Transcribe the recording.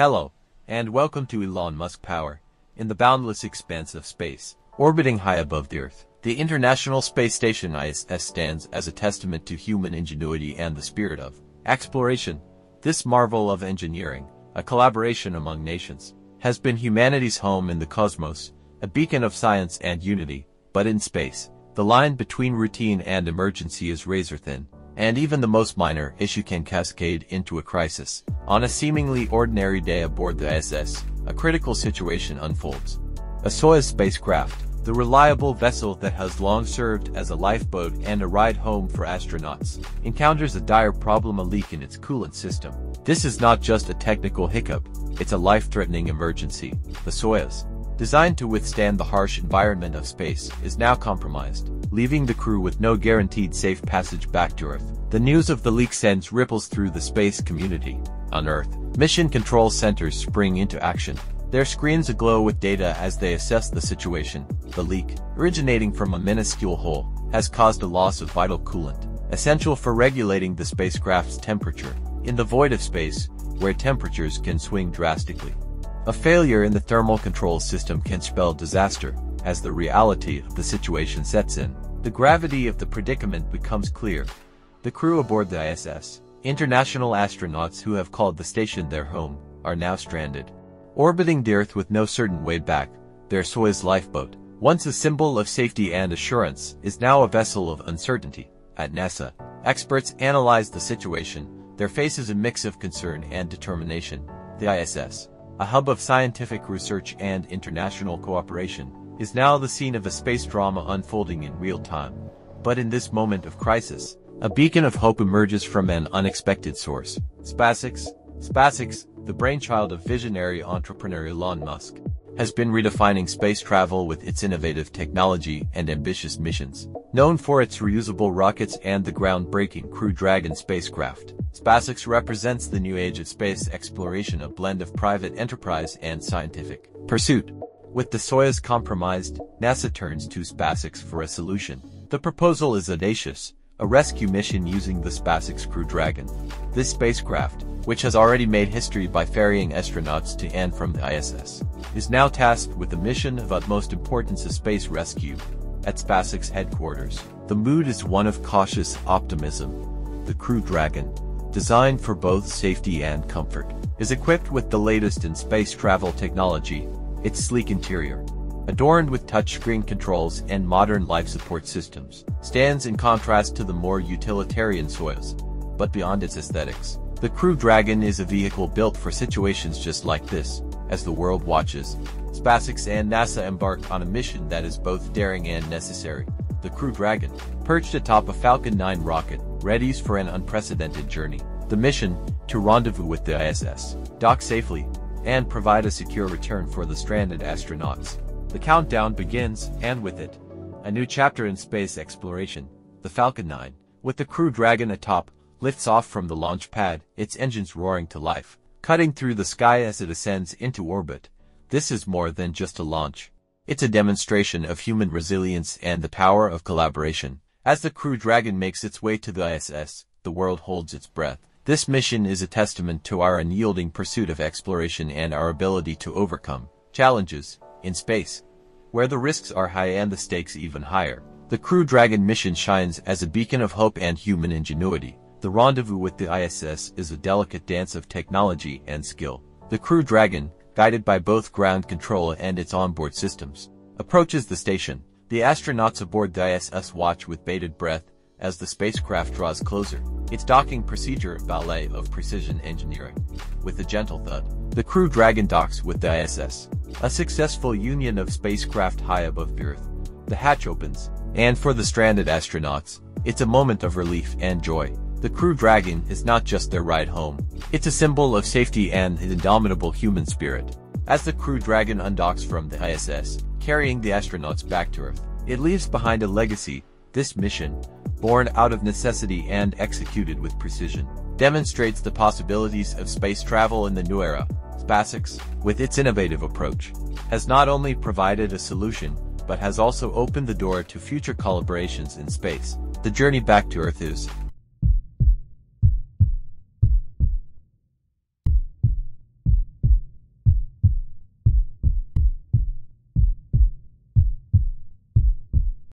Hello, and welcome to Elon Musk Power, in the boundless expanse of space, orbiting high above the Earth. The International Space Station ISS stands as a testament to human ingenuity and the spirit of exploration. This marvel of engineering, a collaboration among nations, has been humanity's home in the cosmos, a beacon of science and unity, but in space, the line between routine and emergency is razor thin, and even the most minor issue can cascade into a crisis. On a seemingly ordinary day aboard the ISS, a critical situation unfolds. A Soyuz spacecraft, the reliable vessel that has long served as a lifeboat and a ride home for astronauts, encounters a dire problem a leak in its coolant system. This is not just a technical hiccup, it's a life-threatening emergency. The Soyuz, designed to withstand the harsh environment of space, is now compromised, leaving the crew with no guaranteed safe passage back to Earth. The news of the leak sends ripples through the space community. On Earth, mission control centers spring into action, their screens aglow with data as they assess the situation. The leak, originating from a minuscule hole, has caused a loss of vital coolant, essential for regulating the spacecraft's temperature, in the void of space, where temperatures can swing drastically. A failure in the thermal control system can spell disaster, as the reality of the situation sets in. The gravity of the predicament becomes clear. The crew aboard the ISS, international astronauts who have called the station their home, are now stranded. Orbiting the Earth with no certain way back, their Soyuz lifeboat, once a symbol of safety and assurance, is now a vessel of uncertainty. At NASA, experts analyze the situation, their faces a mix of concern and determination. The ISS, a hub of scientific research and international cooperation, is now the scene of a space drama unfolding in real time. But in this moment of crisis, a beacon of hope emerges from an unexpected source. SpaceX, SpaceX, the brainchild of visionary entrepreneur Elon Musk, has been redefining space travel with its innovative technology and ambitious missions. Known for its reusable rockets and the groundbreaking Crew Dragon spacecraft, SpaceX represents the new age of space exploration a blend of private enterprise and scientific pursuit. With the Soyuz compromised, NASA turns to SpaceX for a solution. The proposal is audacious, a rescue mission using the SpaceX Crew Dragon. This spacecraft, which has already made history by ferrying astronauts to and from the ISS, is now tasked with the mission of utmost importance of space rescue. At SpaceX headquarters, the mood is one of cautious optimism. The Crew Dragon, designed for both safety and comfort, is equipped with the latest in space travel technology, its sleek interior, adorned with touchscreen controls and modern life support systems, stands in contrast to the more utilitarian Soyuz. But beyond its aesthetics, the Crew Dragon is a vehicle built for situations just like this. As the world watches, SpaceX and NASA embark on a mission that is both daring and necessary. The Crew Dragon, perched atop a Falcon 9 rocket, readies for an unprecedented journey. The mission, to rendezvous with the ISS, dock safely, and provide a secure return for the stranded astronauts. The countdown begins, and with it, a new chapter in space exploration. The Falcon 9, with the Crew Dragon atop, lifts off from the launch pad, its engines roaring to life, cutting through the sky as it ascends into orbit. This is more than just a launch. It's a demonstration of human resilience and the power of collaboration. As the Crew Dragon makes its way to the ISS, the world holds its breath. This mission is a testament to our unyielding pursuit of exploration and our ability to overcome challenges in space, where the risks are high and the stakes even higher. The Crew Dragon mission shines as a beacon of hope and human ingenuity. The rendezvous with the ISS is a delicate dance of technology and skill. The Crew Dragon, guided by both ground control and its onboard systems, approaches the station. The astronauts aboard the ISS watch with bated breath as the spacecraft draws closer. Its docking procedure ballet of precision engineering. With a gentle thud, the Crew Dragon docks with the ISS. A successful union of spacecraft high above the Earth. The hatch opens, and for the stranded astronauts, it's a moment of relief and joy. The Crew Dragon is not just their ride home. It's a symbol of safety and the indomitable human spirit. As the Crew Dragon undocks from the ISS, carrying the astronauts back to Earth, it leaves behind a legacy. This mission, born out of necessity and executed with precision, demonstrates the possibilities of space travel in the new era. SpaceX, with its innovative approach, has not only provided a solution, but has also opened the door to future collaborations in space. The journey back to Earth is,